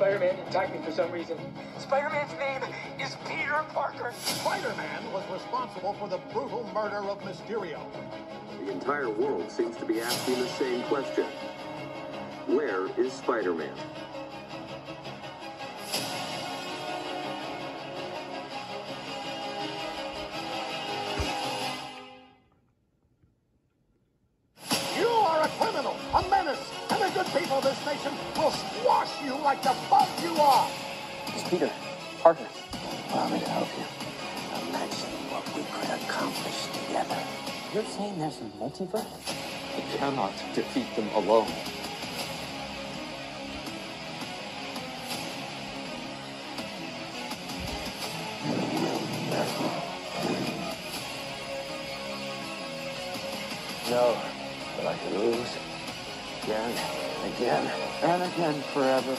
Spider-Man attacked me for some reason. Spider-Man's name is Peter Parker. Spider-Man was responsible for the brutal murder of Mysterio. The entire world seems to be asking the same question. Where is Spider-Man? You are a criminal, a menace, and the good people of this nation will squash you like the bug you are. It's Peter Parker. Allow me to help you. Imagine what we could accomplish together. You're saying there's a multiverse? I cannot defeat them alone. No, but I can lose again, again, and again forever.